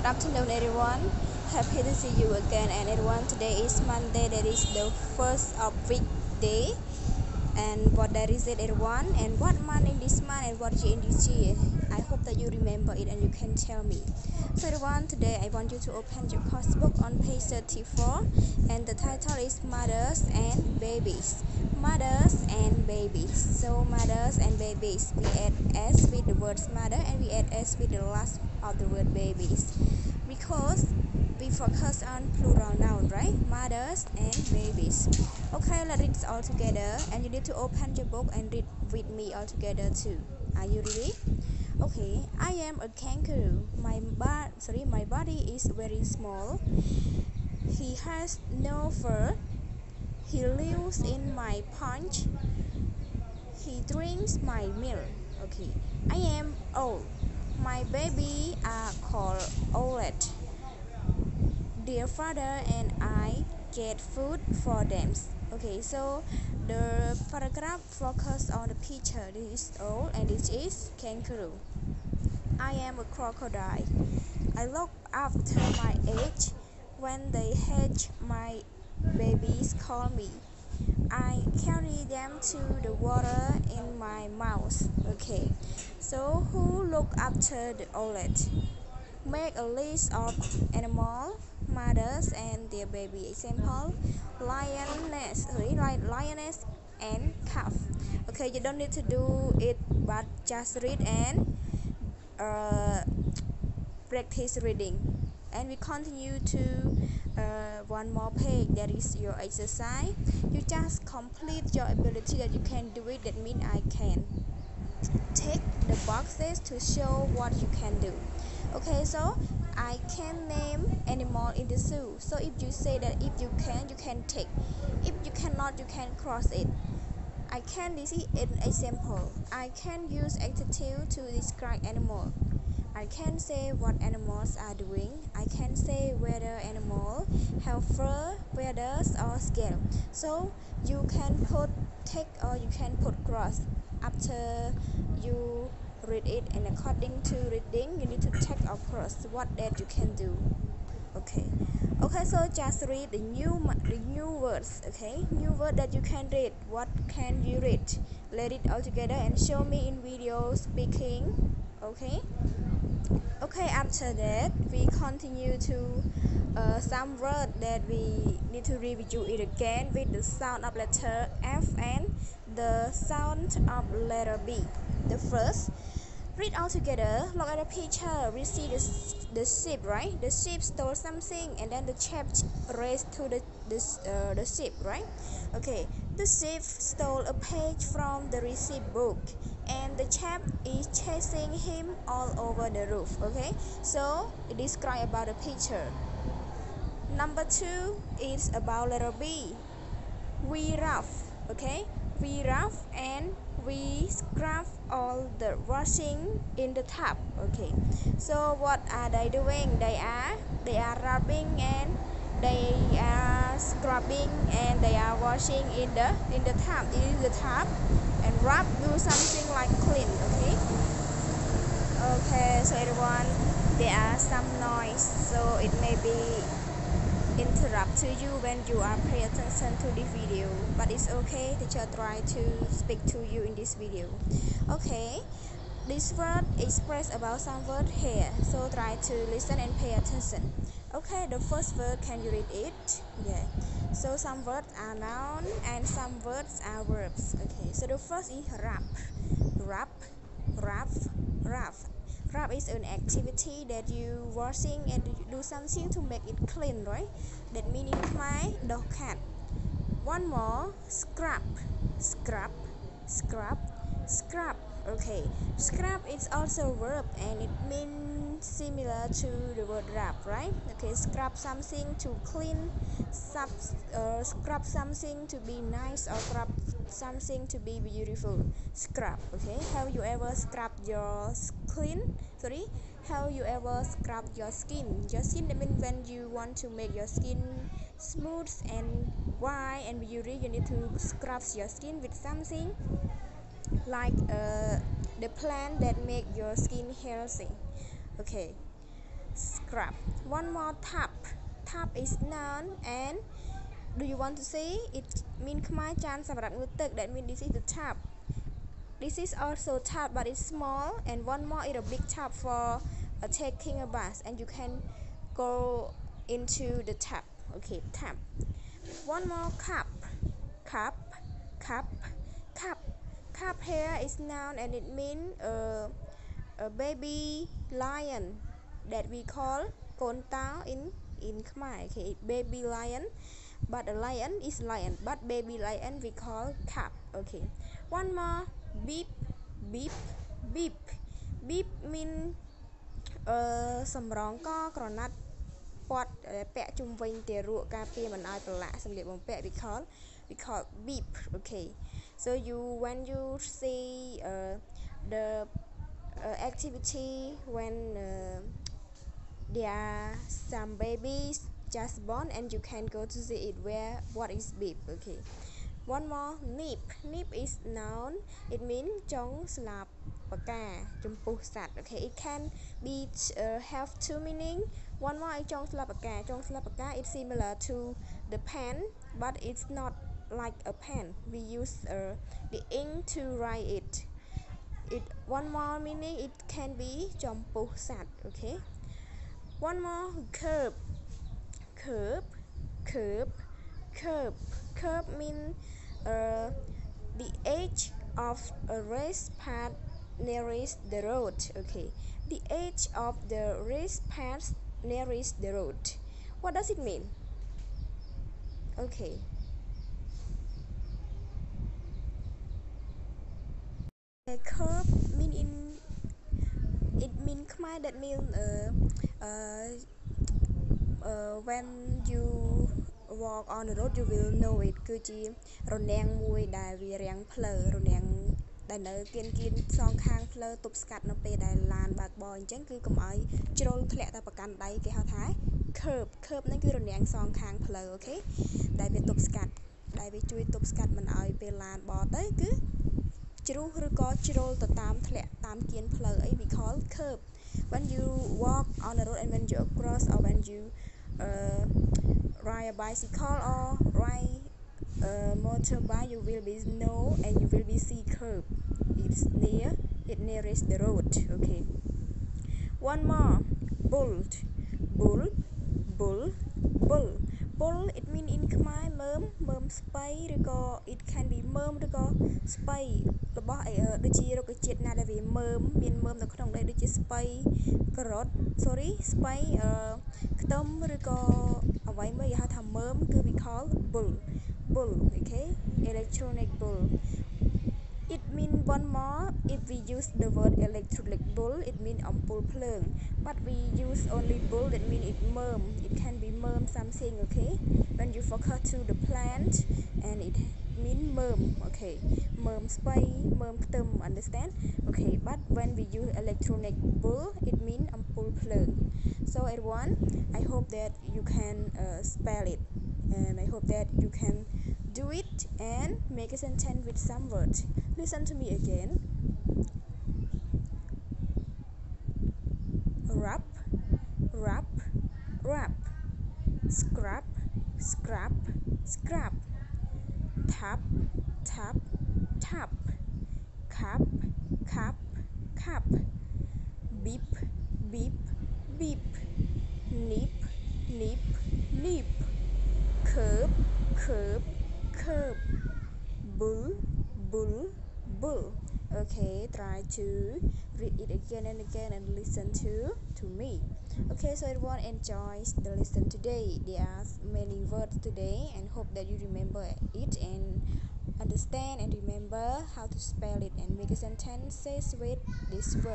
good afternoon everyone. Happy to see you again. And everyone today is monday. That is the first of week day and what that is it everyone and what month in this month and what year in this year i hope that you remember it and you can tell me. So everyone today i want you to open your course book on page 34 and the title is mothers and babies. Mothers and babies. So mothers and babies. We add s with the word mother and we add s with the last of the word babies. Because we focus on plural noun right? Mothers and babies. Okay let's read all together. And you need to open your book and read with me all together too. Are you ready? Okay i am a kangaroo. My body sorry my body is very small. He has no fur. He lives in my punch. He drinks my milk. Okay i am old. My baby are called owlet. Their father and I get food for them. Okay, so the paragraph focus on the picture. This is old and this is kangaroo. I am a crocodile. I look after my eggs. When they hatch, my babies call me. I carry them to the water in my mouth. Okay, so who look after the owlet? Make a list of animal mothers and their baby. Example: lioness, lioness and calf. Okay, you don't need to do it, but just read and uh, practice reading. And we continue to uh, one more page that is your exercise you just complete your ability that you can do it that means I can take the boxes to show what you can do okay so I can name animal in the zoo. So if you say that if you can you can take. If you cannot you can cross it. I can this is an example. I can use adjective to describe animal. I can say what animals are doing. I can say whether animal have fur, feathers or scale. So you can put tick or you can put cross after you read it and according to reading you need to check of cross what that you can do. Okay. Okay, so just read the new the new words. Okay, new word that you can read. What can you read? Let it all together and show me in video speaking. Okay okay after that we continue to uh, some word that we need to review it again with the sound of letter F and the sound of letter B the first read all together look at the picture we see the, the ship right? The ship stole something and then the chap raced to the this uh, the ship right? Okay the ship stole a page from the receipt book and the chap is chasing him all over the roof okay? So describe about the picture. Number two is about letter b. We rough okay? We rough and we scrub all the washing in the tub okay. So what are they doing? They are they are rubbing and they are scrubbing and they are washing in the in the tub in the tub and rub do something like clean okay? Okay so everyone there are some noise so it may be interrupt to you when you are pay attention to the video but it's okay. Teacher try to speak to you in this video. Okay this word express about some word here so try to listen and pay attention. Okay the first word can you read it? Yeah. So some words are noun and some words are verbs. Okay so the first is rap. Rap rap rap rap is an activity that you washing and do something to make it clean right? That meaning my dog cat one more. Scrub. Scrub. Scrub. Scrub. Okay. Scrub is also verb and it means similar to the word rap right? Okay scrub something to clean sub, uh, scrub something to be nice or scrub something to be beautiful. Scrub okay? Have you ever scrub your skin sorry? Have you ever scrub your skin? Your skin I mean when you want to make your skin smooth and white and beauty you need to scrub your skin with something like uh, the plant that make your skin healthy okay scrub one more tap tap is noun and do you want to see it mean ខ្មែរចានសម្រាប់ងូតទឹក that mean this is the tap this is also tap but it's small and one more is a big tap for uh, taking a bath and you can go into the tap okay tap one more cup cup cup cup cup here is noun and it mean uh, a baby lion that we call កូនតោ in in Khmer okay baby lion but a lion is lion but baby lion we call cup okay one more beep beep beep beep mean អឺសម្រងកក្រណាត់ពាត់ពាក់ជុំវិញទារកការពារមិនឲ្យប្រឡាក់សម្លៀកបំពាក់ we call we call beep okay so you when you see uh, the uh, activity when uh, there are some babies just born and you can go to see it where what is beep okay one more nip nip is noun it means ចុងស្លាប់បកាចំពោះសត្វ okay it can be uh, have two meaning one more ឯចុងស្លាប់បកាចុងស្លាប់បកា it's similar to the pen but it's not like a pen we use uh, the ink to write it it one more meaning it can be jump both sides okay? One more curve curve curve curve Curb mean uh, the edge of a race path nearest the road okay? The edge of the race path nearest the road. What does it mean? Okay. A curb mean in it mean ខ្មែរ that mean uh, uh, uh, when you walk on the road you will know it គឺជារនាំងមួយដែលវារាំងផ្លូវរនាំងដែលនៅគៀនគៀនសងខាងផ្លូវទប់ស្កាត់នៅពេលដែលឡានបើកបរអញ្ចឹងគឺកុំឲ្យជ្រុលធ្លាក់ទៅប្រកាន់ដៃគេហៅថា curb curb ហ្នឹងគឺរនាំងសងខាងផ្លូវអូខេដែលវាទប់ស្កាត់ដែលវាជួយទប់ស្កាត់មិនឲ្យពេលឡានបរទៅគឺ ជ្រុះឬក៏ជ្រុលទៅតាមធ្លាក់តាមគៀនផ្លូវអី we call curb when you walk on the road and when you cross or when you uh, ride a bicycle or ride a motorbike you will be know and you will be see curb it's near it nearest the road okay one more bull bull bull bull bull it mean in ខ្មែរមើមមើមស្បៃឬក៏ it can be មើមឬក៏ស្បៃរបស់អីដូចជារុក្ខជាតិណាដែលវាមើមមានមើមនៅក្នុងដីដូចជាស្បៃការ៉ុត sorry ស្បៃអឺខ្ទឹមឬក៏អ្វីមួយគេហៅថាមើមគឺ we call bull bull okay electronic bull it mean one more. If we use the word electric bull it means ampul plung but we use only bull that means it merm it can be merm something okay? When you focus to the plant and it mean merm okay? Merm spy merm term understand? Okay but when we use electronic bull it mean ampul plung so everyone i hope that you can uh, spell it. And i hope that you can do it and make a sentence with some words listen to me again. Rub rub rub scrub scrub scrub tap tap tap. Cup cup cup beep beep beep. Nip nip nip curb curb curb. Bull bull okay try to read it again and again and listen to to me. Okay so everyone enjoys the lesson today. There are many words today and hope that you remember it and understand and remember how to spell it and make sentences with this word